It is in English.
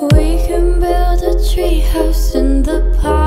We can build a treehouse in the park.